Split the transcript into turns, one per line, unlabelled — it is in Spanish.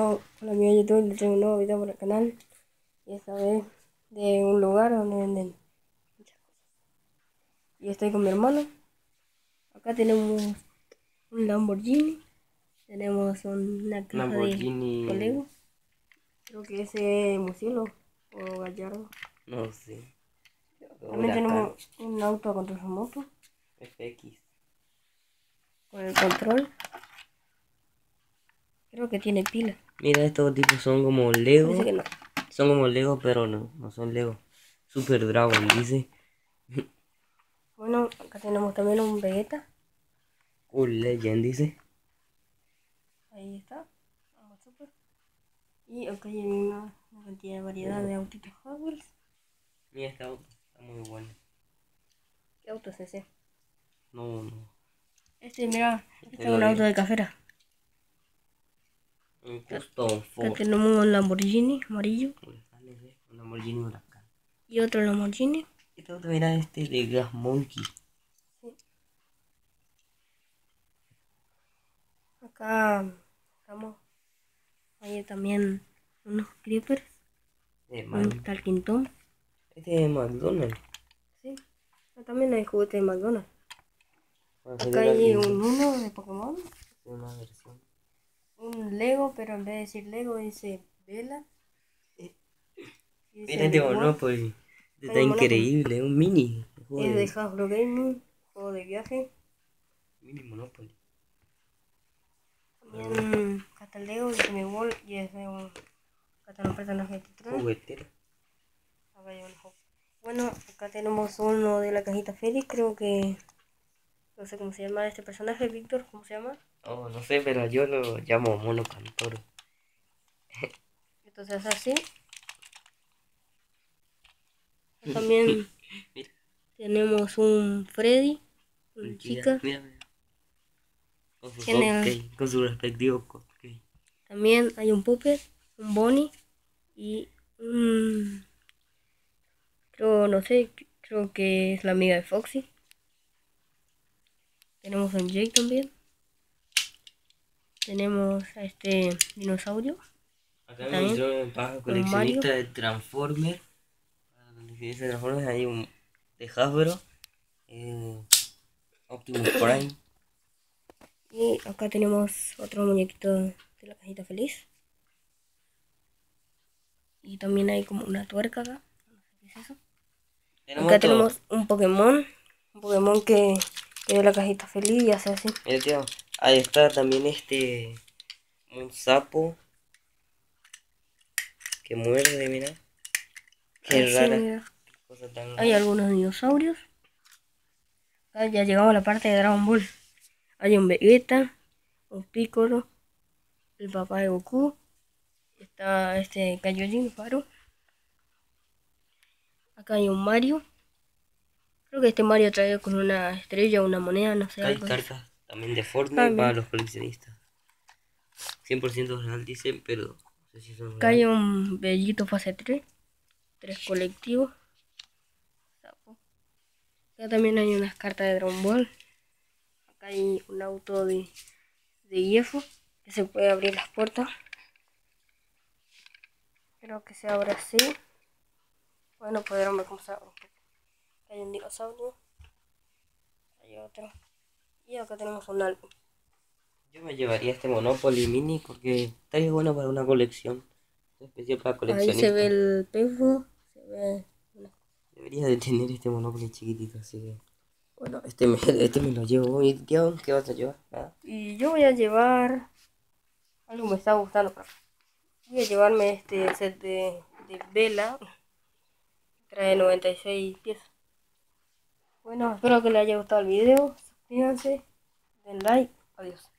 nuevo, hola amigo de YouTube, les traigo un nuevo video para el canal. Y esta vez de un lugar donde venden muchas cosas. Y estoy con mi hermano. Acá tenemos un Lamborghini. Tenemos una caja
Lamborghini.
de Lego. Creo que ese es Musielo o Gallardo.
No sé.
también tenemos un auto con control remoto
FX.
con el control. Creo que tiene pila
Mira, estos tipos son como Lego.
Dice que no.
Son como Lego, pero no, no son Lego. Super Dragon, dice.
Bueno, acá tenemos también un Vegeta.
Cool Legend, dice.
Ahí está. Vamos super. Y acá hay una, una cantidad de variedad de autitos Hot Wheels.
Mira, este auto está muy bueno.
¿Qué auto es ese?
No, no.
Este, mira, este
Este
es un auto de carrera.
Ford.
tenemos un Lamborghini amarillo
Un Lamborghini Huracán.
y otro Lamborghini.
Este auto era este de Gas Monkey.
Acá estamos. Hay también unos creepers,
De
un
Man.
Talking Tom.
Este es de McDonald's.
Sí. También hay juguetes de McDonald's. Acá hay un uno de Pokémon.
Una versión.
Un Lego, pero en vez de decir Lego dice Vela.
Eh. Mira
Pokémon.
Monopoly. Este está increíble, un mini. juego
Es
de-
de Hasbro Gaming, juego de viaje.
Mini Monopoly.
También acá está el Lego, dice mi Wall y es de un.
Juguetero.
Acá hay un juego. Bueno, acá tenemos uno de la cajita Félix, creo que. No sé cómo se llama este personaje, Víctor, ¿cómo se llama?
Oh, no sé, pero yo lo llamo Mono Cantor.
Entonces es así. También
Mira.
tenemos un Freddy, una chica.
Mira, mira. Con su cupcake, con su respectivo cupcake.
También hay un Puppet, un Bonnie y un... Creo, no sé, creo que es la amiga de Foxy. Tenemos un Jake también. Tenemos a este dinosaurio.
Acá
También.
me mostró en paja coleccionista de Transformers. Para coleccionista de Transformers hay un de Hasbro. Eh, Optimus Prime.
Y acá tenemos otro muñequito de la cajita feliz. Y también hay como una tuerca acá. No sé qué es eso.
Tenemos
Acá
todo.
tenemos un Pokémon. Un Pokémon que, la cajita feliz y hace así.
Mira, tío, ahí está también este. Un sapo. Que muerde, mira. Qué
Ahí sí,
rara.
mira.
Cosa tan
Hay algunos dinosaurios. Acá ya llegamos a la parte de Dragon Ball. Hay un Vegeta, un Piccolo, el papá de Goku. Está este Kaioshin Faro. Acá hay un Mario. Creo que este Mario trae con una estrella o una moneda, no sé.
Hay
algo
cartas también de Fortnite para los coleccionistas. 100% real dicen, pero no sé si son
Acá hay
real.
un Bellito fase 3. Tres colectivos. Acá también hay unas cartas de Dragon Ball. Acá hay un auto de, de hierro que se puede abrir las puertas. Creo que se abre así. Bueno, podrán ver cómo se abre. Hay un dinosaurio. Hay otro. Y acá tenemos un álbum.
Yo me llevaría este Monopoly Mini porque estaría bueno para una colección. Especial para
Ahí
coleccionistas.
se ve el pejo. Se ve
Debería de tener este Monopoly chiquitito, así que... Bueno, este me, este me lo llevo. ¿Y tío, qué vas a llevar? Nada.
Y yo voy a llevar algo me está gustando. pero Voy a llevarme este set de, de vela. Trae 96 piezas. Bueno, espero que les haya gustado el video. Suscríbanse, den like. Adiós.